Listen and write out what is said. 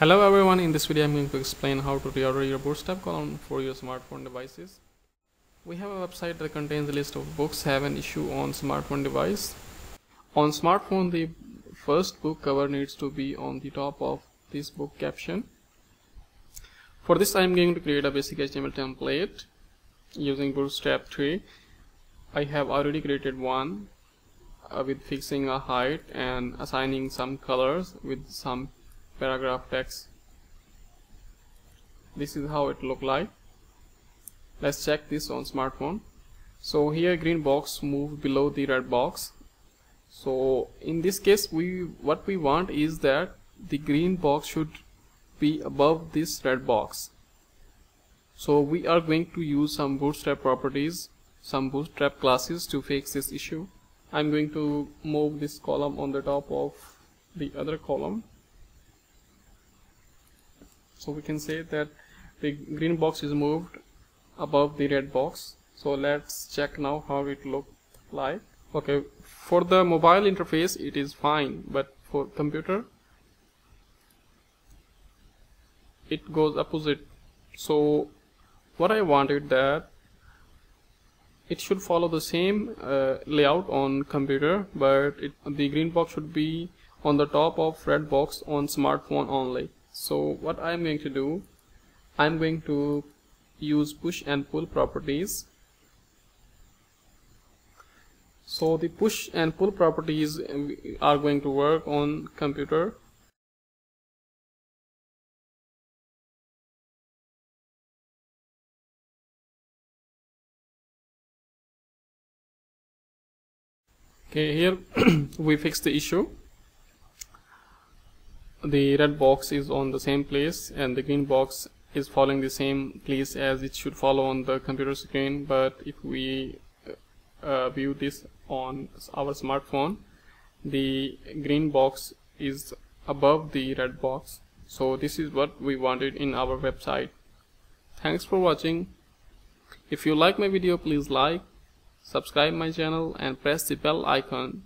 Hello everyone, in this video I'm going to explain how to reorder your bootstrap column for your smartphone devices. We have a website that contains a list of books have an issue on smartphone device. On smartphone the first book cover needs to be on the top of this book caption. For this I'm going to create a basic HTML template using bootstrap 3. I have already created one uh, with fixing a height and assigning some colors with some paragraph text. This is how it look like. Let's check this on smartphone. So here green box move below the red box. So in this case we what we want is that the green box should be above this red box. So we are going to use some bootstrap properties some bootstrap classes to fix this issue. I'm going to move this column on the top of the other column so we can say that the green box is moved above the red box. So let's check now how it look like. Okay for the mobile interface it is fine but for computer it goes opposite. So what I wanted that it should follow the same uh, layout on computer but it, the green box should be on the top of red box on smartphone only so what I'm going to do I'm going to use push and pull properties. So the push and pull properties uh, are going to work on computer. Okay here we fix the issue the red box is on the same place and the green box is following the same place as it should follow on the computer screen. But if we uh, view this on our smartphone the green box is above the red box. So this is what we wanted in our website. Thanks for watching. If you like my video please like subscribe my channel and press the bell icon